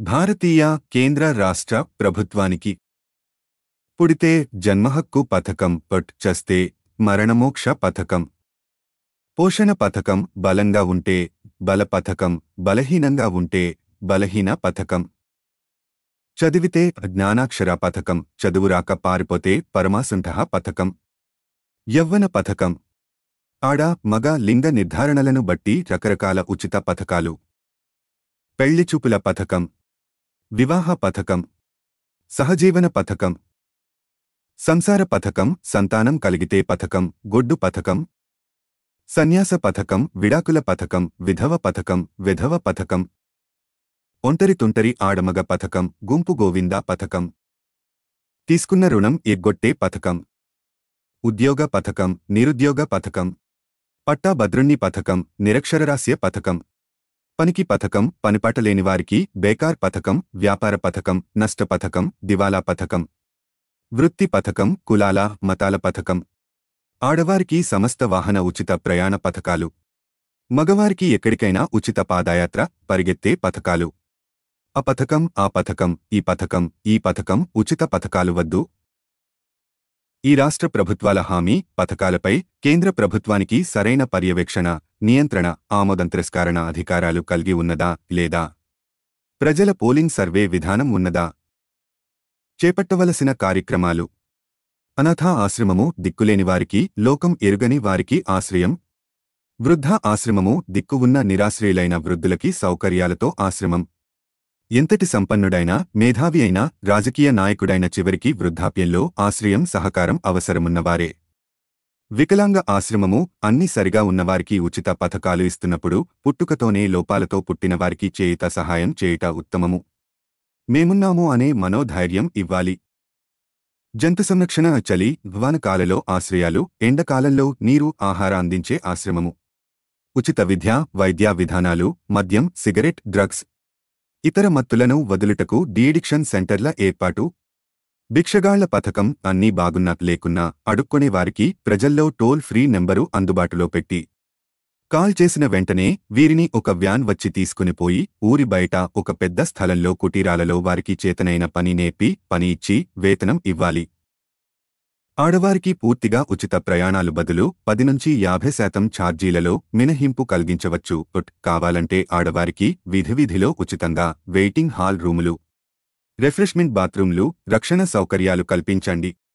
భారతీయ కేంద్ర రాష్ట్ర ప్రభుత్వానికి పుడితే జన్మహక్కు పథకం పట్ చస్తే మరణమోక్ష పథకం. పోషణ పథకం బలంగా ఉంటే బల పథకం బలహీనంగా ఉంటే బలహీన పథకం. చదివితే జ్ఞానాక్షర పథకం చదువురాక పారిపోతే పరమాసుంఠ పథకం. యవ్వన పథకం. ఆడ మగ లింగ నిర్ధారణలను బట్టి రకరకాల ఉచిత పథకాలు. పెళ్ళిచూపుల పథకం. వివాహ పథకం సహజీవన పథకం సంసార పథకం సంతానం కలిగితే పథకం గొడ్డు పథకం సన్యాస పథకం విడాకుల పథకం విధవ పథకం విధవ పథకం ఒంటరి తుంటరి ఆడమగ పథకం గుంపు గోవింద పథకం తీసుకున్న రుణం ఎగ్గొట్టే పథకం ఉద్యోగ పథకం నిరుద్యోగ పథకం పట్టాభద్రుణ్ణి పథకం నిరక్షరరాస్య పథకం పనికి పథకం పనిపాటలేని వారికి బేకార్ పథకం వ్యాపార పథకం నష్ట పథకం దివాలా పథకం. వృత్తి పథకం కులాల మతాల పథకం. ఆడవారికి సమస్త వాహన ఉచిత ప్రయాణ పథకాలు. మగవారికి ఎక్కడికైనా ఉచిత పాదయాత్ర పరిగెత్తే పథకాలు. ఆ పథకం ఆ పథకం ఈ పథకం ఈ పథకం ఉచిత పథకాలు వద్దు ఈ రాష్ట్ర ప్రభుత్వాల హామీ పథకాలపై కేంద్ర ప్రభుత్వానికి సరైన పర్యవేక్షణ నియంత్రణ ఆమోదం తిరస్కారణ అధికారాలు కలిగి ఉన్నదా లేదా? ప్రజల పోలింగ్ సర్వే విధానం ఉన్నదా? చేపట్టవలసిన కార్యక్రమాలు? అనాథ ఆశ్రమము దిక్కులేని వారికి లోకం ఎరుగని వారికి ఆశ్రయం? వృద్ధ ఆశ్రమము దిక్కువున్న నిరాశ్రయులైన వృద్ధులకి సౌకర్యాలతో ఆశ్రమం? ఎంతటి సంపన్నుడైనా మేధావి అయినా రాజకీయ నాయకుడైన చివరికి వృద్ధాప్యంలో ఆశ్రయం సహకారం అవసరమున్నవారే. వికలాంగ ఆశ్రమము అన్ని సరిగా ఉన్నవారికి ఉచిత పథకాలు ఇస్తున్నప్పుడు పుట్టుకతోనే లోపాలతో పుట్టినవారికి చేయుత సహాయం చేయుట ఉత్తమము. మేమున్నాము అనే మనోధైర్యం ఇవ్వాలి. జంతు సంరక్షణ చలి వానకాలలో ఆశ్రయాలు ఎండకాలంలో నీరు ఆహార అందించే ఆశ్రమము. ఉచిత విద్య వైద్య విధానాలు మద్యం సిగరెట్ డ్రగ్స్ ఇతర మత్తులను వదులుటకు డీడిక్షన్ సెంటర్ల ఏర్పాటు. భిక్షగాళ్ళ పథకం అన్నీ బాగున్నా లేకున్నా అడుక్కునే వారికి ప్రజల్లో టోల్ ఫ్రీ నెంబరు అందుబాటులో పెట్టి. కాల్ చేసిన వెంటనే వీరిని ఒక వ్యాన్ వచ్చి తీసుకుని పోయి ఊరి బయట ఒక పెద్ద స్థలంలో కుటీరాలలో వారికి చేతనైన పని నేర్పి పని ఇచ్చి వేతనం ఇవ్వాలి. ఆడవారికి పూర్తిగా ఉచిత ప్రయాణాలు బదులు పది నుంచి యాభై శాతం ఛార్జీలలో మినహింపు కలిగించవచ్చు. కావాలంటే ఆడవారికి విధి విధిలో ఉచితంగా వెయిటింగ్ హాల్ రూములు రిఫ్రెష్మెంట్ బాత్రూంలు రక్షణ సౌకర్యాలు కల్పించండి.